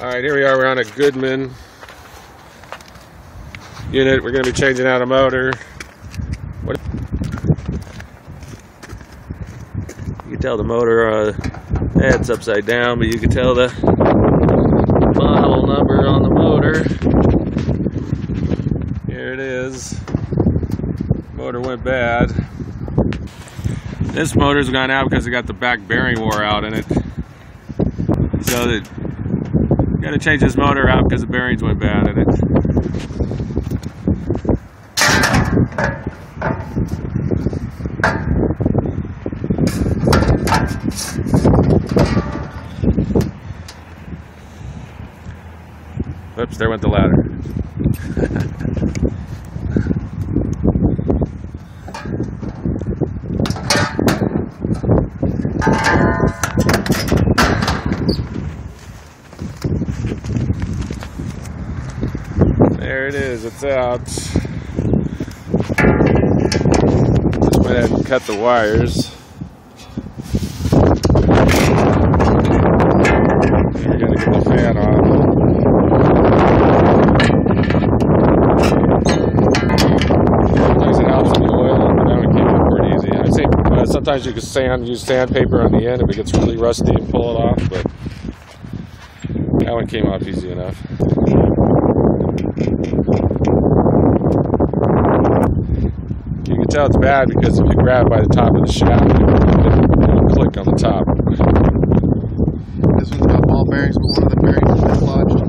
All right, here we are. We're on a Goodman unit. We're going to be changing out a motor. What? You can tell the motor uh, head's upside down, but you can tell the model number on the motor. Here it is. Motor went bad. This motor's gone out because it got the back bearing wore out in it. So that got to change this motor out because the bearings went bad in it. Oops, there went the ladder. There out. Just went ahead and cut the wires. We're gonna get the fan on. Sometimes it helps in the oil, but that came up pretty easy. I think uh, sometimes you can sand, use sandpaper on the end if it gets really rusty and pull it off, but that one came off easy enough. It's bad because if you grab by the top of the shaft, it'll click on the top. This one's got ball bearings, but one of the bearings is dislodged.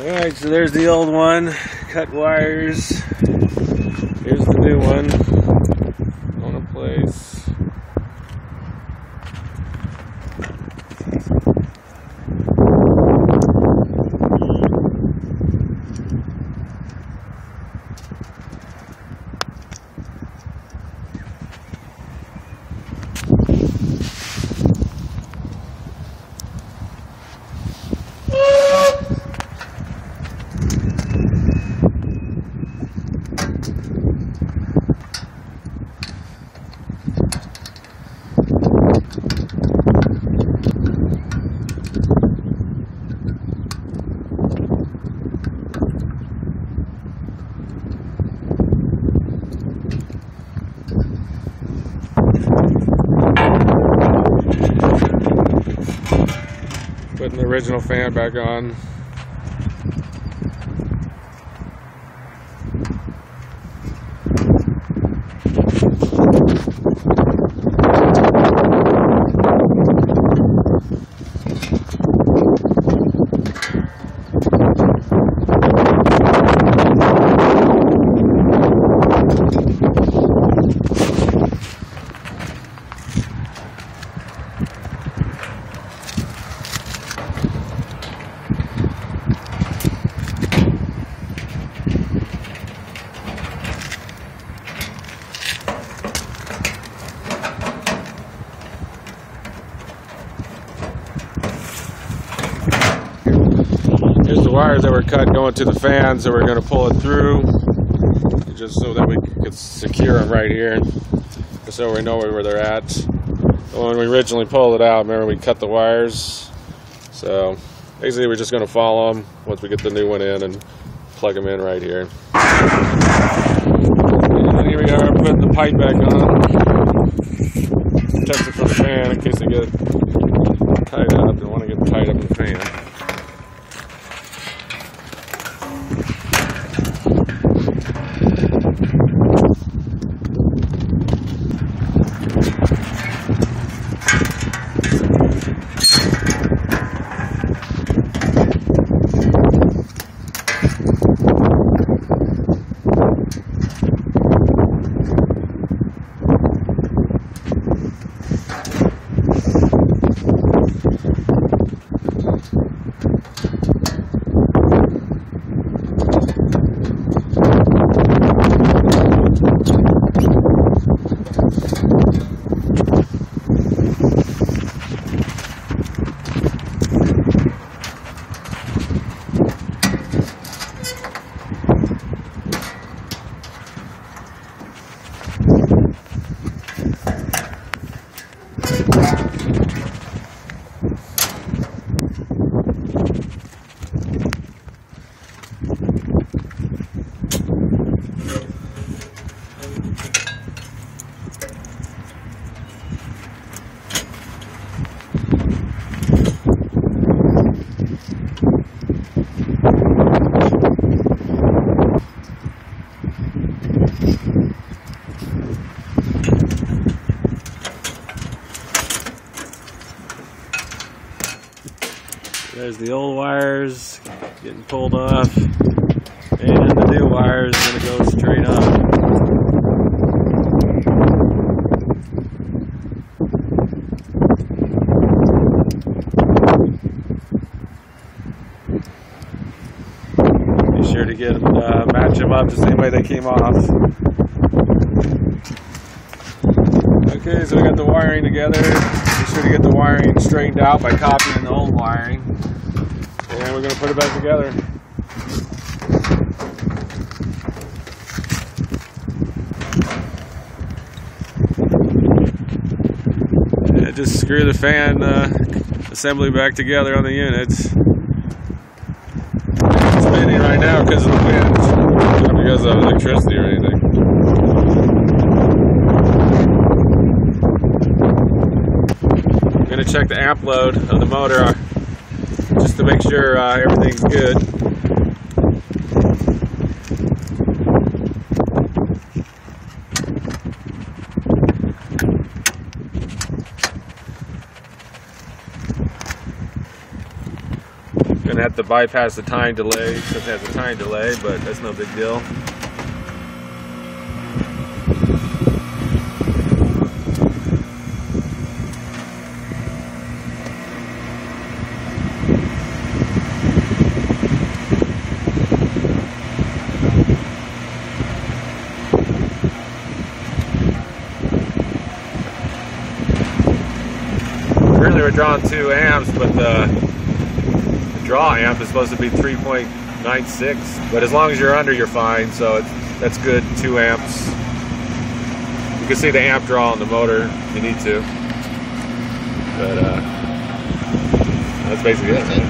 Alright, so there's the old one. Cut wires. Here's the new one. On a place. Putting the original fan back on. Here's the wires that were cut going to the fans that we're going to pull it through just so that we could secure them right here so we know where they're at. When we originally pulled it out, remember we cut the wires. So basically we're just going to follow them once we get the new one in and plug them in right here. And here we are putting the pipe back on. Protects it from the fan in case they get tied up. They want to get tied up in the fan. There's the old wires getting pulled off, and the new wires gonna go straight up. Be sure to get uh, match them up the same way they came off. Okay, so we got the wiring together. Sure to get the wiring straightened out by copying the old wiring. And we're gonna put it back together. Yeah, just screw the fan uh, assembly back together on the units. It's spinning right now because of the wind, not because of electricity or anything. I'm gonna check the amp load of the motor just to make sure uh, everything's good. Gonna have to bypass the time delay since it has a time delay, but that's no big deal. Drawing two amps, but the, the draw amp is supposed to be 3.96. But as long as you're under, you're fine. So that's good, two amps. You can see the amp draw on the motor if you need to. But uh, that's basically it.